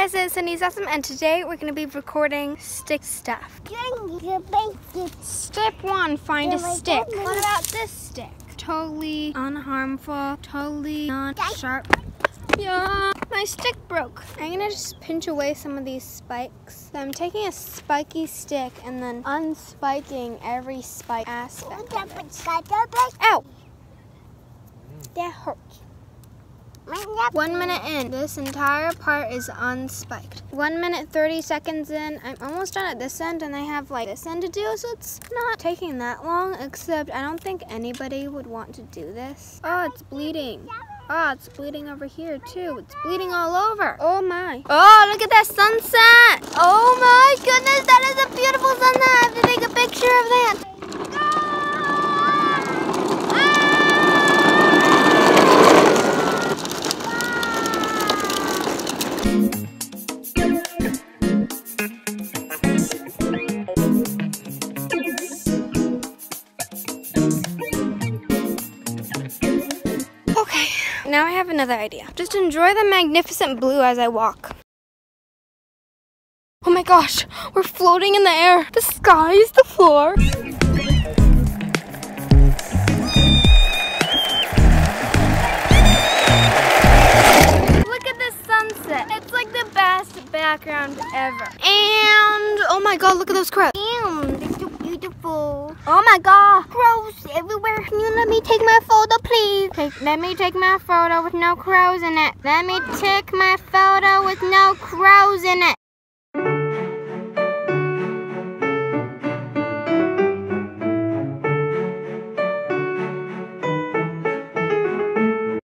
is Sunny's Awesome, and today we're going to be recording stick stuff. Step one, find a stick. What about this stick? Totally unharmful, totally non-sharp. Yeah, my stick broke. I'm gonna just pinch away some of these spikes. So I'm taking a spiky stick and then unspiking every spike aspect. Ow! That One minute in, this entire part is unspiked. One minute, 30 seconds in, I'm almost done at this end and I have like this end to do, so it's not taking that long, except I don't think anybody would want to do this. Oh, it's bleeding. Oh, it's bleeding over here too. It's bleeding all over. Oh my. Oh, look at that sunset. Oh my goodness, that is a beautiful sunset. I have to take a picture of that. Now I have another idea. Just enjoy the magnificent blue as I walk. Oh my gosh, we're floating in the air. The sky is the floor. Look at this sunset. It's like the best background ever. And, oh my god, look at those crows. And, they're so beautiful. Oh my god, crows everywhere. Can you let me take my photo, please? Take, let me take my photo with no crows in it. Let me take my photo with no crows in it.